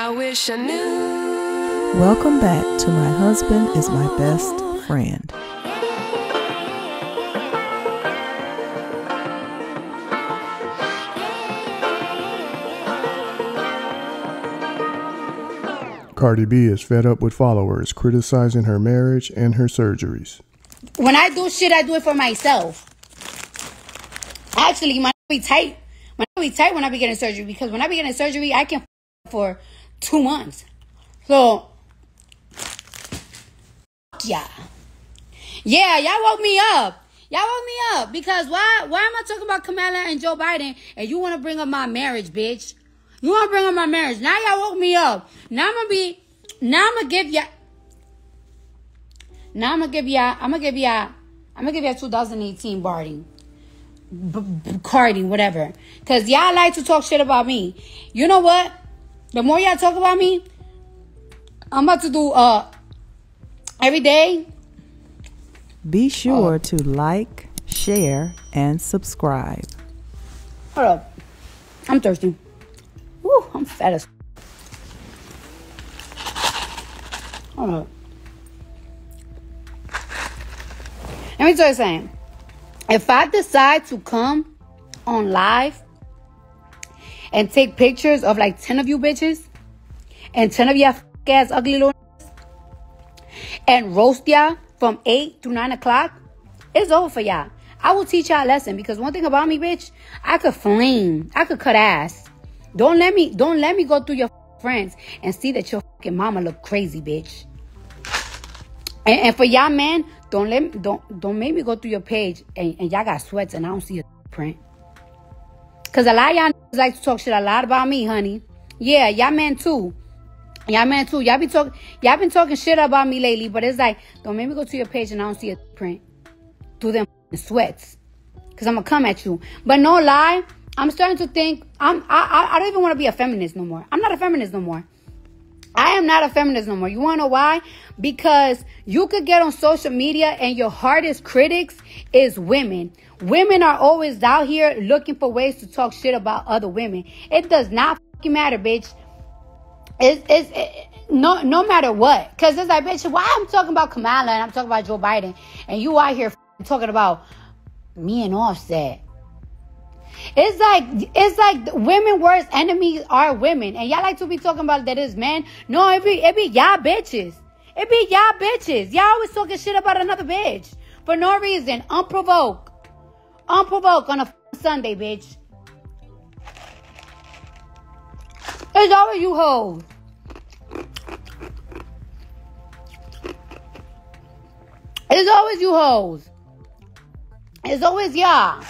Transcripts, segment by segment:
I wish I knew. Welcome back to My Husband is My Best Friend. Cardi B is fed up with followers criticizing her marriage and her surgeries. When I do shit, I do it for myself. Actually, my be tight. My be tight when I be getting surgery because when I be getting surgery, I can for two months. So, fuck yeah. yeah, y'all woke me up. Y'all woke me up because why? Why am I talking about Kamala and Joe Biden and you want to bring up my marriage, bitch? You want to bring up my marriage? Now y'all woke me up. Now I'm gonna be. Now I'm gonna give ya. Now I'm gonna give ya. I'm gonna give ya. I'm gonna give ya 2018 Bardi. B- Cardi, whatever. Cause y'all like to talk shit about me. You know what? The more y'all talk about me, I'm about to do uh every day. Be sure to like, share, and subscribe. Hold up. I'm thirsty. Woo, I'm fat as. Hold up. Let me tell you something. If I decide to come on live and take pictures of like 10 of you bitches and 10 of y'all ass ugly little and roast y'all from 8 to 9 o'clock, it's over for y'all. I will teach y'all a lesson because one thing about me, bitch, I could flame. I could cut ass. Don't let me don't let me go through your friends and see that your fucking mama look crazy, bitch. And, and for y'all man, don't let me, don't don't make me go through your page and, and y'all got sweats and I don't see a print. Cause a lot y'all like to talk shit a lot about me, honey. Yeah, y'all man too. Y'all man too. Y'all be talking y'all been talking shit about me lately, but it's like, don't make me go to your page and I don't see a print. Do them sweats. Cause I'm gonna come at you. But no lie, I'm starting to think I'm I I, I don't even want to be a feminist no more. I'm not a feminist no more. I am not a feminist no more. You want to know why? Because you could get on social media and your hardest critics is women. Women are always out here looking for ways to talk shit about other women. It does not fucking matter, bitch. It's, it's it, no no matter what. Cause it's like, bitch, why I'm talking about Kamala and I'm talking about Joe Biden and you out here talking about me and Offset. It's like it's like women worst enemies are women, and y'all like to be talking about that is men. No, it be it be y'all bitches. It be y'all bitches. Y'all always talking shit about another bitch for no reason, unprovoked, unprovoked on a Sunday, bitch. It's always you hoes. It's always you hoes. It's always y'all.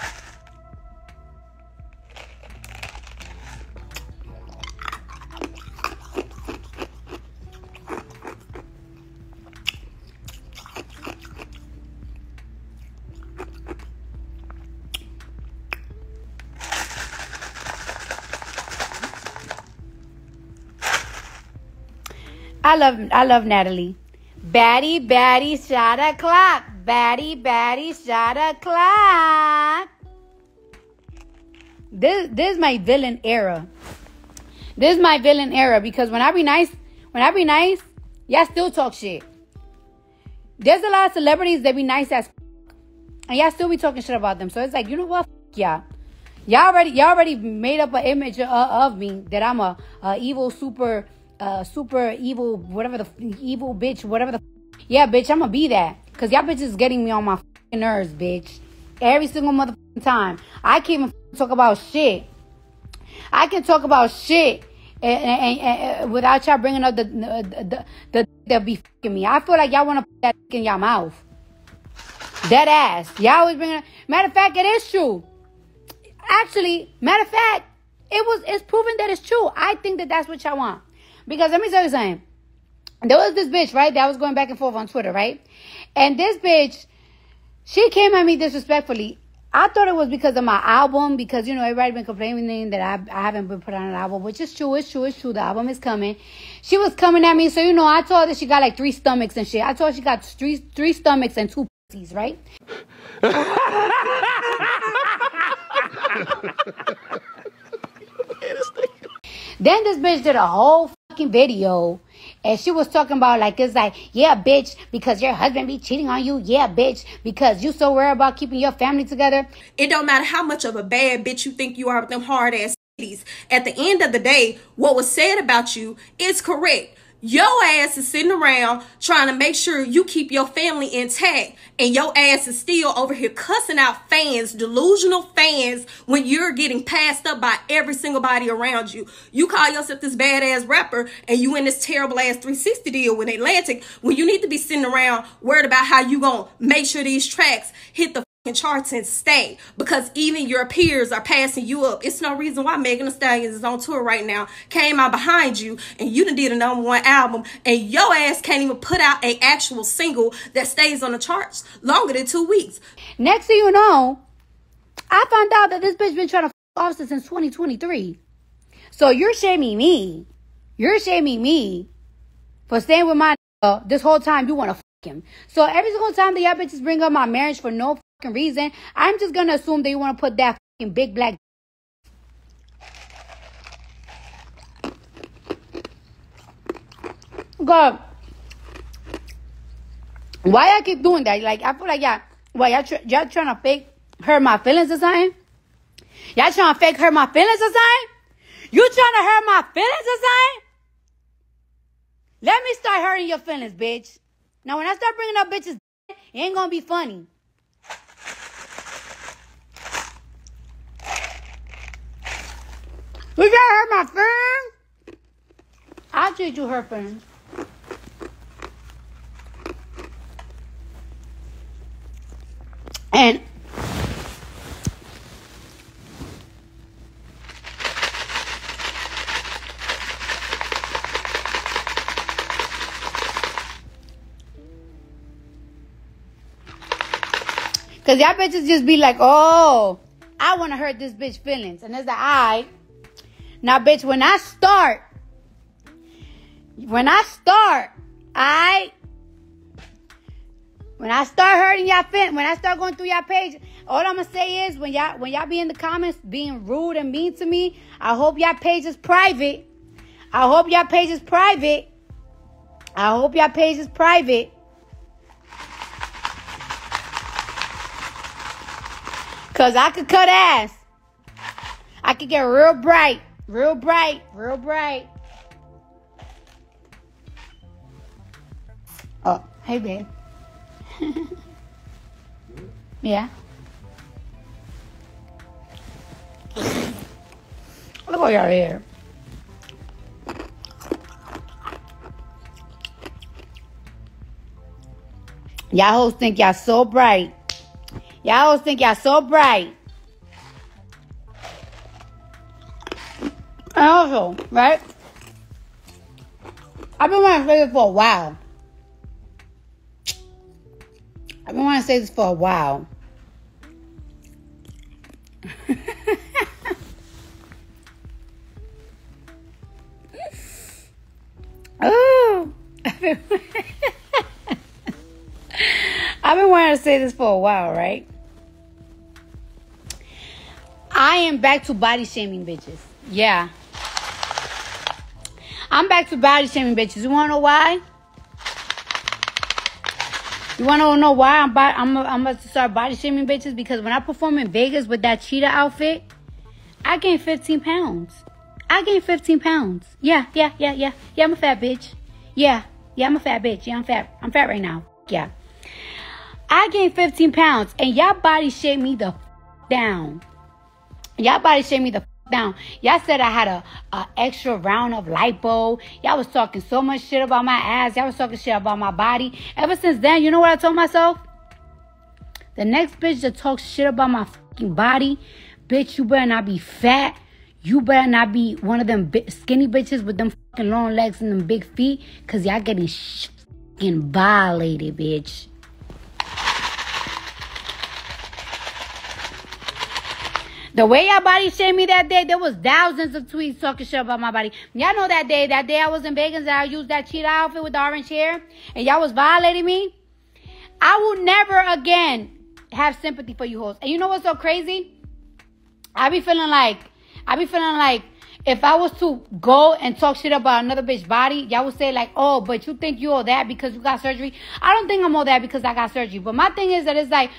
I love I love Natalie. Batty batty shot a clock. Batty batty shot a clock. This this is my villain era. This is my villain era because when I be nice, when I be nice, y'all still talk shit. There's a lot of celebrities that be nice as and y'all still be talking shit about them. So it's like, you know what? Yeah. Y'all already y'all already made up an image of, of me that I'm a, a evil super uh super evil whatever the evil bitch whatever the yeah bitch I'm gonna be that. Because y'all bitches getting me on my nerves bitch. Every single motherfucking time. I can't even talk about shit. I can talk about shit and, and, and, without y'all bringing up the the the, the that be fucking me. I feel like y'all want to put that in y'all mouth. Dead ass. Y'all always bringing matter of fact it is true. Actually matter of fact it was it's proven that it's true. I think that that's what y'all want because let me tell you something. There was this bitch, right, that was going back and forth on Twitter, right? And this bitch, she came at me disrespectfully. I thought it was because of my album, because, you know, everybody been complaining that I, I haven't been put on an album, which is true, it's true, it's true. The album is coming. She was coming at me, so, you know, I told her she got like three stomachs and shit. I told her she got three, three stomachs and two pussies, right? then this bitch did a whole fucking video and she was talking about like it's like, yeah, bitch, because your husband be cheating on you. Yeah, bitch, because you so worried about keeping your family together. It don't matter how much of a bad bitch you think you are with them hard ass. At the end of the day, what was said about you is correct. Your ass is sitting around trying to make sure you keep your family intact, and your ass is still over here cussing out fans, delusional fans, when you're getting passed up by every single body around you. You call yourself this badass rapper, and you in this terrible ass 360 deal with Atlantic, when you need to be sitting around worried about how you gonna make sure these tracks hit the charts and stay because even your peers are passing you up. It's no reason why Megan Thee Stallion is on tour right now, came out behind you, and you done did a number one album, and your ass can't even put out a actual single that stays on the charts longer than two weeks. Next thing you know, I found out that this bitch been trying to f- Offset since 2023. So you're shaming me. You're shaming me for staying with my this whole time you want to him. So every single time that y'all bitches bring up my marriage for no fucking reason, I'm just gonna assume that you want to put that fucking big black. God, why I keep doing that? Like I feel like y'all, why y'all, tr- y'all trying to fake hurt my feelings or something? Y'all trying to fake hurt my feelings or something? You trying to hurt my feelings or something? Let me start hurting your feelings, bitch. Now when I start bringing up bitches, it ain't gonna be funny. Trying to hurt my feelings? I'll treat you her feelings. And Cause y'all bitches just be like, oh, I wanna hurt this bitch feelings. And it's like, I now bitch, when I start, when I start, I when I start hurting y'all feelings, when I start going through y'all page, all I'm gonna say is when y'all when y'all be in the comments being rude and mean to me, I hope y'all page is private. I hope y'all page is private. I hope y'all page is private. Cause I could cut ass. I could get real bright, real bright, real bright. Oh, hey babe. yeah. Look what y'all here. Y'all hoes think y'all so bright. Y'all always think y'all so bright. And also, right? I've been wanting to say this for a while. I've been wanting to say this for a while. oh, I've been, I've been wanting to say this for a while, right? I am back to body shaming bitches. Yeah. I'm back to body shaming bitches. You wanna know why? You wanna know why I'm by, I'm I'm about to start body shaming bitches because when I perform in Vegas with that cheetah outfit, I gained 15 pounds. I gained 15 pounds. Yeah, yeah, yeah, yeah. Yeah, I'm a fat bitch. Yeah, yeah, I'm a fat bitch. Yeah, I'm fat. I'm fat right now. Yeah. I gained 15 pounds and y'all body shaped me the f- down. Y'all body shaped me the f- down. Y'all said I had a, a extra round of lipo. Y'all was talking so much shit about my ass. Y'all was talking shit about my body. Ever since then, you know what I told myself? The next bitch that talks shit about my fucking body, bitch, you better not be fat. You better not be one of them bi- skinny bitches with them fucking long legs and them big feet. Cause y'all getting fucking violated, bitch. The way y'all body shamed me that day, there was thousands of tweets talking shit about my body. Y'all know that day, that day I was in Vegas and I used that cheetah outfit with the orange hair and y'all was violating me. I will never again have sympathy for you hoes. And you know what's so crazy? I be feeling like, I be feeling like if I was to go and talk shit about another bitch body, y'all would say like, oh, but you think you all that because you got surgery. I don't think I'm all that because I got surgery. But my thing is that it's like,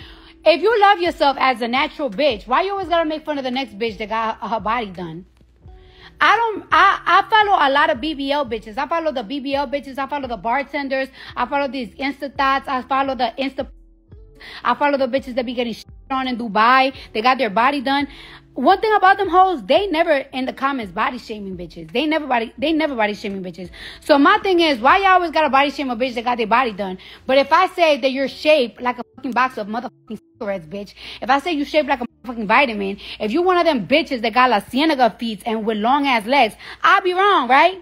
if you love yourself as a natural bitch, why you always gotta make fun of the next bitch that got her body done? I don't. I I follow a lot of BBL bitches. I follow the BBL bitches. I follow the bartenders. I follow these Insta thoughts. I follow the Insta. I follow the bitches that be getting shit on in Dubai. They got their body done. One thing about them hoes, they never in the comments body shaming bitches. They never body, they never body shaming bitches. So my thing is, why y'all always gotta body shame a bitch that got their body done? But if I say that you're shaped like a fucking box of motherfucking cigarettes, bitch. If I say you shaped like a fucking vitamin, if you one of them bitches that got La Cienega feet and with long ass legs, I'll be wrong, right?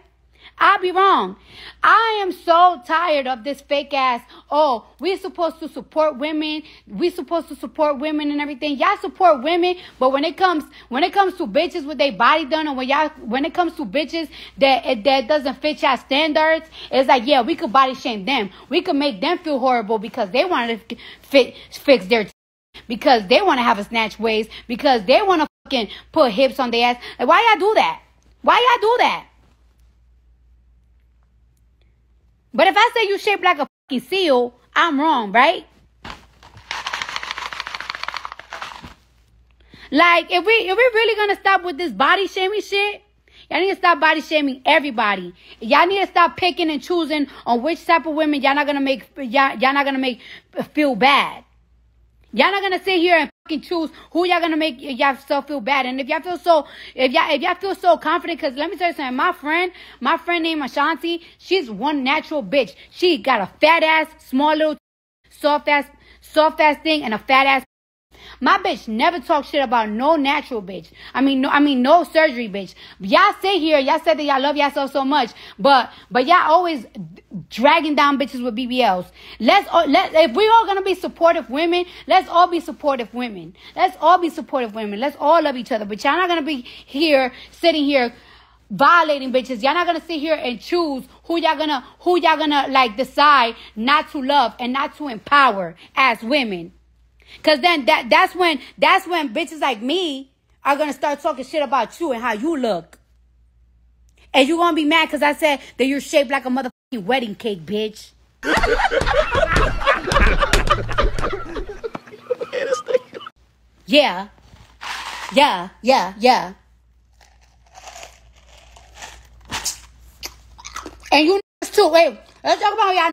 I'll be wrong. I am so tired of this fake ass. Oh, we're supposed to support women. We're supposed to support women and everything. Y'all support women, but when it comes when it comes to bitches with their body done, and when y'all when it comes to bitches that that doesn't fit y'all standards, it's like yeah, we could body shame them. We could make them feel horrible because they wanted to fit fix their t- because they want to have a snatch waist because they want to fucking put hips on their ass. Like, why y'all do that? Why y'all do that? But if I say you shaped like a fucking seal, I'm wrong, right? Like if we if we really gonna stop with this body shaming shit, y'all need to stop body shaming everybody. Y'all need to stop picking and choosing on which type of women y'all not gonna make y'all, y'all not gonna make feel bad. Y'all not gonna sit here and choose who y'all gonna make yourself feel bad. And if y'all feel so, if y'all if y'all feel so confident, cause let me tell you something. My friend, my friend named Ashanti, she's one natural bitch. She got a fat ass, small little, soft ass, soft ass thing, and a fat ass my bitch never talk shit about no natural bitch. I mean, no, I mean, no surgery bitch. Y'all sit here, y'all said that y'all love yourself so much, but, but y'all always dragging down bitches with BBLs. Let's, let, if we all gonna be supportive women, let's all be supportive women. Let's all be supportive women. Let's all love each other. But y'all not gonna be here, sitting here, violating bitches. Y'all not gonna sit here and choose who y'all gonna, who y'all gonna like decide not to love and not to empower as women. Cause then that that's when that's when bitches like me are gonna start talking shit about you and how you look. And you gonna be mad because I said that you're shaped like a motherfucking wedding cake, bitch. yeah. Yeah, yeah, yeah. And you too. Wait, let's talk about y'all.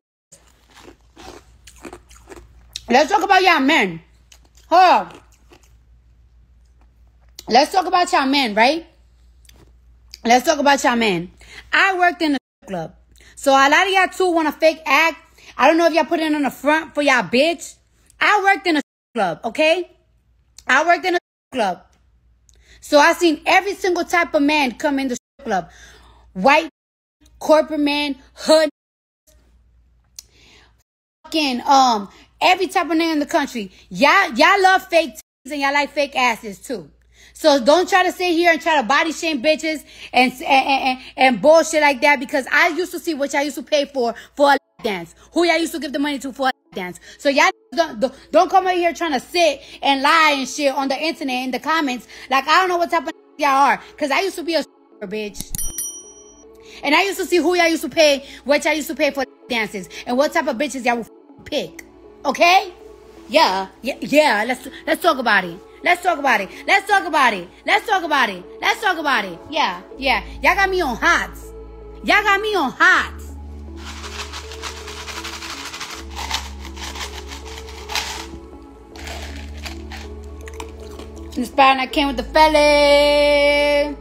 Let's talk about y'all men. Huh? Let's talk about y'all men, right? Let's talk about y'all men. I worked in a club. So a lot of y'all too want to fake act. I don't know if y'all put it on the front for y'all bitch. I worked in a club, okay? I worked in a club. So I seen every single type of man come in the club. White, corporate man, hood, fucking, um, every type of nigga in the country. Y'all, y'all love fake titties and y'all like fake asses too. So don't try to sit here and try to body shame bitches and, and, and, and bullshit like that because I used to see what y'all used to pay for for a dance. Who y'all used to give the money to for a dance. So y'all don't, don't come over here trying to sit and lie and shit on the internet in the comments. Like I don't know what type of y'all are because I used to be a bitch. And I used to see who y'all used to pay, what y'all used to pay for dances, and what type of bitches y'all would pick. Okay? Yeah, yeah, yeah. Let's let's talk about it. Let's talk about it. Let's talk about it. Let's talk about it. Let's talk about it. Yeah, yeah. Y'all got me on hot. Y'all got me on hot. Inspired I came with the fellas.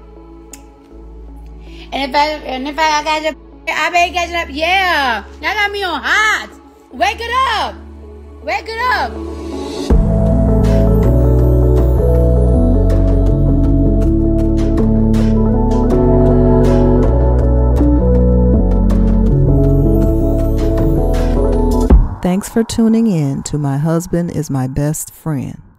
And if I and if I got you, I better catch up. Yeah, y'all got me on hot. Wake it up. Wake it up! Thanks for tuning in to My Husband is My Best Friend.